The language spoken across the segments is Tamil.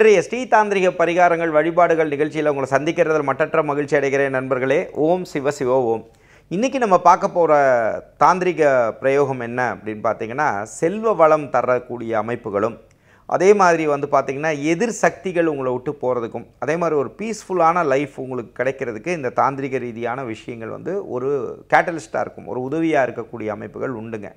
இன்றைய ஸ்ரீதாந்திரிக பரிகாரங்கள் வழிபாடுகள் நிகழ்ச்சியில் உங்களை சந்திக்கிறதில் மட்டற்ற மகிழ்ச்சி அடைகிறேன் நண்பர்களே. ஓம் சிவ சிவ ஓம். இன்றைக்கி நம்ம பார்க்க போகிற தாந்திரிக பிரயோகம் என்ன அப்படின்னு பார்த்தீங்கன்னா செல்வ வளம் தரக்கூடிய அமைப்புகளும் அதே மாதிரி வந்து பார்த்திங்கன்னா எதிர் சக்திகள் உங்களை விட்டு போகிறதுக்கும் அதே மாதிரி ஒரு பீஸ்ஃபுல்லான லைஃப் உங்களுக்கு கிடைக்கிறதுக்கு இந்த தாந்திரிக ரீதியான விஷயங்கள் வந்து ஒரு கேட்டலிஸ்ட்டாக இருக்கும் ஒரு உதவியாக இருக்கக்கூடிய அமைப்புகள் உண்டுங்க.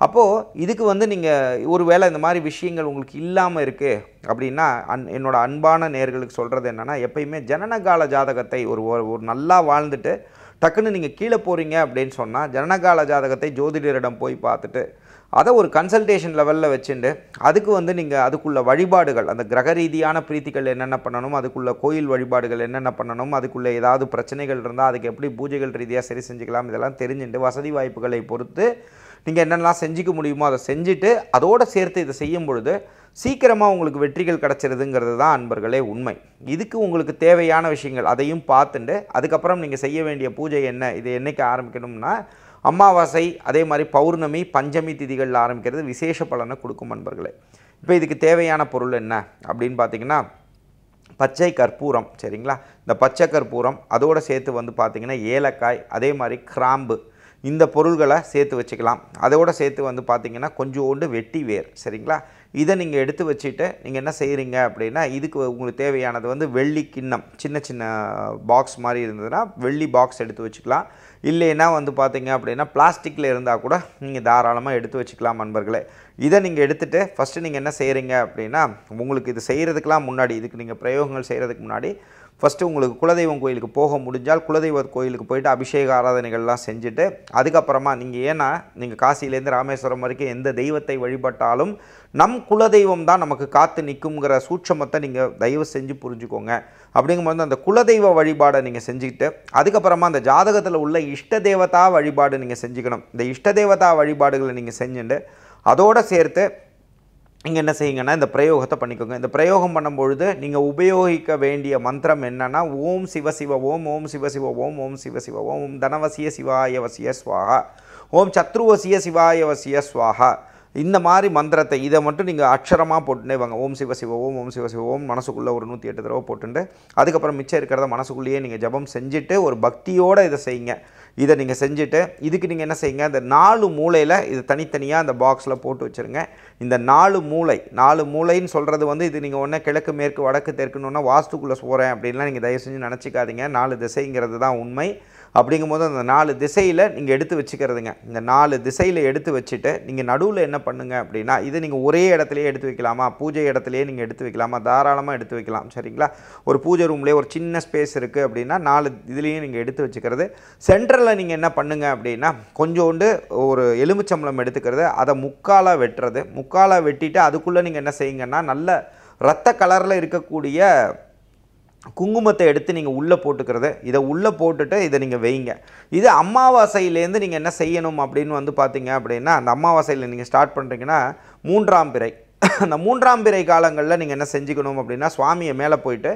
அப்போது இதுக்கு வந்து நீங்கள் ஒரு வேளை இந்த மாதிரி விஷயங்கள் உங்களுக்கு இல்லாமல் இருக்குது அப்படின்னா அன் என்னோடய அன்பான நேர்களுக்கு சொல்கிறது என்னென்னா எப்பயுமே ஜனனகால ஜாதகத்தை ஒரு ஒரு- ஒரு நல்லா வாழ்ந்துட்டு டக்குன்னு நீங்கள் கீழே போகிறீங்க அப்படின்னு சொன்னால் ஜனனகால ஜாதகத்தை ஜோதிடரிடம் போய் பார்த்துட்டு அதை ஒரு கன்சல்டேஷன் லெவலில் வச்சுட்டு அதுக்கு வந்து நீங்கள் அதுக்குள்ள வழிபாடுகள் அந்த கிரக ரீதியான பிரீத்திகள் என்னென்ன பண்ணணும் அதுக்குள்ள கோயில் வழிபாடுகள் என்னென்ன பண்ணணும் அதுக்குள்ளே ஏதாவது பிரச்சனைகள் இருந்தால் அதுக்கு எப்படி பூஜைகள் ரீதியாக சரி செஞ்சுக்கலாம் இதெல்லாம் தெரிஞ்சுட்டு வசதி வாய்ப்புகளை பொறுத்து நீங்கள் என்னென்னலாம் செஞ்சுக்க முடியுமோ அதை செஞ்சுட்டு அதோடு சேர்த்து இதை செய்யும் பொழுது சீக்கிரமாக உங்களுக்கு வெற்றிகள் கிடச்சிருதுங்கிறது தான் அன்பர்களே உண்மை. இதுக்கு உங்களுக்கு தேவையான விஷயங்கள் அதையும் பார்த்துட்டு அதுக்கப்புறம் நீங்கள் செய்ய வேண்டிய பூஜை என்ன இது என்றைக்கு ஆரம்பிக்கணும்னா அமாவாசை அதே மாதிரி பௌர்ணமி பஞ்சமி திதிகளில் ஆரம்பிக்கிறது விசேஷ பலனை கொடுக்கும் அன்பர்களே. இப்போ இதுக்கு தேவையான பொருள் என்ன அப்படின்னு பார்த்தீங்கன்னா பச்சை கற்பூரம் சரிங்களா? இந்த பச்சை கற்பூரம் அதோடு சேர்த்து வந்து பார்த்திங்கன்னா ஏலக்காய் அதே மாதிரி கிராம்பு இந்த பொருள்களை சேர்த்து வச்சுக்கலாம். அதோட சேர்த்து வந்து பார்த்திங்கன்னா கொஞ்சோண்டு வெட்டி வேர் சரிங்களா? இதை நீங்கள் எடுத்து வச்சுட்டு நீங்கள் என்ன செய்கிறீங்க அப்படின்னா இதுக்கு உங்களுக்கு தேவையானது வந்து வெள்ளி கிண்ணம் சின்ன சின்ன பாக்ஸ் மாதிரி இருந்ததுன்னா வெள்ளி பாக்ஸ் எடுத்து வச்சுக்கலாம். இல்லைன்னா வந்து பார்த்தீங்க அப்படின்னா பிளாஸ்டிக்கில் இருந்தால் கூட நீங்கள் தாராளமாக எடுத்து வச்சுக்கலாம் நண்பர்களே. இதை நீங்கள் எடுத்துகிட்டு ஃபஸ்ட்டு நீங்கள் என்ன செய்கிறீங்க அப்படின்னா உங்களுக்கு இது செய்கிறதுக்கெலாம் முன்னாடி இதுக்கு நீங்கள் பிரயோகங்கள் செய்கிறதுக்கு முன்னாடி ஃபஸ்ட்டு உங்களுக்கு குலதெய்வம் கோயிலுக்கு போக முடிஞ்சால் குலதெய்வ கோயிலுக்கு போயிட்டு அபிஷேக ஆராதனைகள்லாம் செஞ்சுட்டு அதுக்கப்புறமா நீங்கள் ஏன்னா நீங்கள் காசியிலேருந்து ராமேஸ்வரம் வரைக்கும் எந்த தெய்வத்தை வழிபட்டாலும் நம் குலதெய்வம் தான் நமக்கு காத்து நிற்குங்கிற சூட்சமத்தை நீங்கள் தயவு செஞ்சு புரிஞ்சுக்கோங்க. அப்படிங்கும்போது அந்த குலதெய்வ வழிபாடை நீங்கள் செஞ்சுக்கிட்டு அதுக்கப்புறமா அந்த ஜாதகத்தில் உள்ள இஷ்ட தேவதா வழிபாடு நீங்கள் செஞ்சுக்கணும். இந்த இஷ்ட தேவதா வழிபாடுகளை நீங்கள் செஞ்சுட்டு அதோடு சேர்த்து நீங்கள் என்ன செய்யுங்கன்னா இந்த பிரயோகத்தை பண்ணிக்கோங்க. இந்த பிரயோகம் பண்ணும்பொழுது நீங்கள் உபயோகிக்க வேண்டிய மந்திரம் என்னென்னா ஓம் சிவ சிவ ஓம் ஓம் சிவ சிவ ஓம் ஓம் சிவ சிவ ஓம் தனவசிய சிவாய வசிய ஓம் சத்ருவசிய சிவாய வசிய ஸ்வாஹா. இந்த மாதிரி மந்திரத்தை இதை மட்டும் நீங்கள் அக்ஷரமாக போட்டுட்டே வாங்க. ஓம் சிவ சிவ ஓம் ஓம் சிவ சிவ ஓம் மனசுக்குள்ளே ஒரு நூற்றி எட்டு தடவை போட்டுட்டு அதுக்கப்புறம் மிச்சம் இருக்கிறத மனசுக்குள்ளேயே நீங்கள் ஜெபம் செஞ்சுட்டு ஒரு பக்தியோடு இதை செய்யுங்க. இதை நீங்கள் செஞ்சுட்டு இதுக்கு நீங்கள் என்ன செய்யுங்க இந்த நாலு மூலையில் இது தனித்தனியாக அந்த பாக்ஸில் போட்டு வச்சுருங்க. இந்த நாலு மூளை நாலு மூளைன்னு சொல்கிறது வந்து இது நீங்கள் ஒன்றே கிழக்கு மேற்கு வடக்கு தெற்குன்னு வாஸ்துக்குள்ளே போகிறேன் அப்படின்லாம் நீங்கள் தயவு செஞ்சு நினச்சிக்காதீங்க. நாலு திசைங்கிறது தான் உண்மை. அப்படிங்கும்போது அந்த நாலு திசையில் நீங்கள் எடுத்து வச்சுக்கிறதுங்க. இந்த நாலு திசையில் எடுத்து வச்சுட்டு நீங்கள் நடுவில் என்ன பண்ணுங்க அப்படின்னா இது நீங்கள் ஒரே இடத்துலையே எடுத்து வைக்கலாமா? பூஜை இடத்துலையே நீங்கள் எடுத்து வைக்கலாமா? தாராளமாக எடுத்து வைக்கலாம். சரிங்களா? ஒரு பூஜை ரூம்லேயே ஒரு சின்ன ஸ்பேஸ் இருக்குது அப்படின்னா நாலு இதுலேயும் நீங்கள் எடுத்து வச்சுக்கிறது. சென்டரில் நீங்கள் என்ன பண்ணுங்க அப்படின்னா கொஞ்சோண்டு ஒரு எலுமிச்சம்பளம் எடுத்துக்கிறது. அதை முக்காலாக வெட்டுறது. முக்காலாக வெட்டிட்டு அதுக்குள்ளே நீங்கள் என்ன செய்யுங்கன்னா நல்ல ரத்த கலரில் இருக்கக்கூடிய குங்குமத்தை எடுத்து நீங்கள் உள்ளே போட்டுக்கிறது இதை உள்ளே போட்டுட்டு இதை நீங்கள் வைங்க. இது அமாவாசையிலேருந்து நீங்கள் என்ன செய்யணும் அப்படின்னு வந்து பார்த்தீங்க அப்படின்னா அந்த அமாவாசையில் நீங்கள் ஸ்டார்ட் பண்ணுறீங்கன்னா மூன்றாம் பிறை. அந்த மூன்றாம் பிறை காலங்களில் நீங்கள் என்ன செஞ்சுக்கணும் அப்படின்னா சுவாமியை மேலே போயிட்டு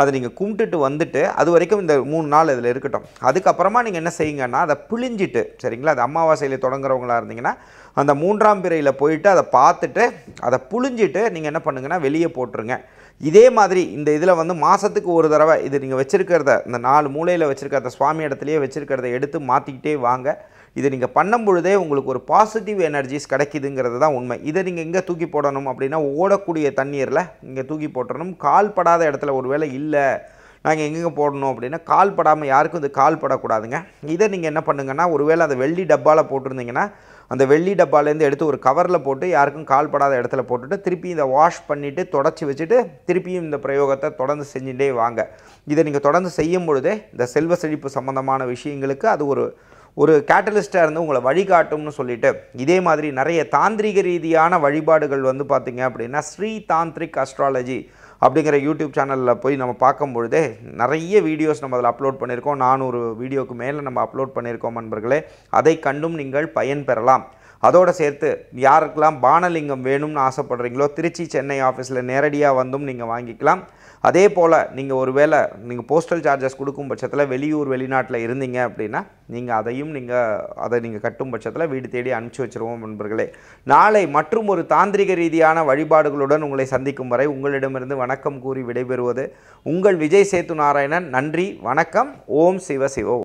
அதை நீங்கள் கும்பிட்டுட்டு வந்துட்டு அது வரைக்கும் இந்த மூணு நாள் இதில் இருக்கட்டும். அதுக்கப்புறமா நீங்கள் என்ன செய்யுங்கன்னா அதை பிழிஞ்சிட்டு சரிங்களா? அது அமாவாசையில் தொடங்குறவங்களா இருந்தீங்கன்னா அந்த மூன்றாம் பிறையில் போயிட்டு அதை பார்த்துட்டு அதை புழிஞ்சிட்டு நீங்கள் என்ன பண்ணுங்கன்னா வெளியே போட்டுருங்க. இதே மாதிரி இந்த இதில் வந்து மாதத்துக்கு ஒரு தடவை இது நீங்கள் வச்சுருக்கிறத இந்த நாலு மூலையில் வச்சுருக்கிறத சுவாமி இடத்துலையே வச்சுருக்கிறத எடுத்து மாற்றிக்கிட்டே வாங்க. இதை நீங்கள் பண்ணும் பொழுதே உங்களுக்கு ஒரு பாசிட்டிவ் எனர்ஜிஸ் கிடைக்குதுங்கிறது தான் உண்மை. இதை நீங்கள் எங்கே தூக்கி போடணும் அப்படின்னா ஓடக்கூடிய தண்ணீரில் இங்கே தூக்கி போட்டணும் கால் படாத இடத்துல ஒரு வேளை இல்லை நாங்கள் எங்கெங்கே போடணும் அப்படின்னா கால் படாமல் யாருக்கும் இது கால் படக்கூடாதுங்க. இதை நீங்கள் என்ன பண்ணுங்கன்னா ஒருவேளை அந்த வெள்ளி டப்பாவில் போட்டிருந்தீங்கன்னா அந்த வெள்ளி டப்பாலேருந்து எடுத்து ஒரு கவரில் போட்டு யாருக்கும் கால் படாத இடத்துல போட்டுட்டு திருப்பி இதை வாஷ் பண்ணிவிட்டு தொடச்சி வச்சுட்டு திருப்பியும் இந்த பிரயோகத்தை தொடர்ந்து செஞ்சுட்டே வாங்க. இதை நீங்கள் தொடர்ந்து செய்யும் பொழுதே இந்த செல்வ செழிப்பு சம்மந்தமான விஷயங்களுக்கு அது ஒரு ஒரு கேட்டலிஸ்ட்டாக இருந்து உங்களை வழிகாட்டும்னு சொல்லிட்டு இதே மாதிரி நிறைய தாந்திரிக ரீதியான வழிபாடுகள் வந்து பார்த்திங்க அப்படின்னா ஸ்ரீ தாந்திரிக் அஸ்ட்ராலஜி அப்படிங்கிற யூடியூப் சேனலில் போய் நம்ம பார்க்கும் பொழுதே நிறைய வீடியோஸ் நம்ம அதில் அப்லோட் பண்ணியிருக்கோம். நானூறு வீடியோக்கு மேலே நம்ம அப்லோட் பண்ணியிருக்கோம் நண்பர்களே அதை கண்டும் நீங்கள் பயன் பெறலாம். அதோடு சேர்த்து யாருக்கெல்லாம் பானலிங்கம் வேணும்னு ஆசைப்படுறீங்களோ திருச்சி சென்னை ஆஃபீஸில் நேரடியாக வந்தும் நீங்கள் வாங்கிக்கலாம். அதே போல் நீங்கள் ஒருவேளை நீங்கள் போஸ்டல் சார்ஜஸ் கொடுக்கும் பட்சத்தில் வெளியூர் வெளிநாட்டில் இருந்தீங்க அப்படின்னா நீங்கள் அதையும் நீங்கள் அதை நீங்கள் கட்டும் பட்சத்தில் வீடு தேடி அனுப்பிச்சி வச்சிருவோம் நண்பர்களே. நாளை மற்றும் ஒரு தாந்திரிக ரீதியான வழிபாடுகளுடன் உங்களை சந்திக்கும் வரை உங்களிடமிருந்து வணக்கம் கூறி விடைபெறுவது உங்கள் விஜய் சேத்து நாராயணன். நன்றி வணக்கம் ஓம் சிவ சிவ.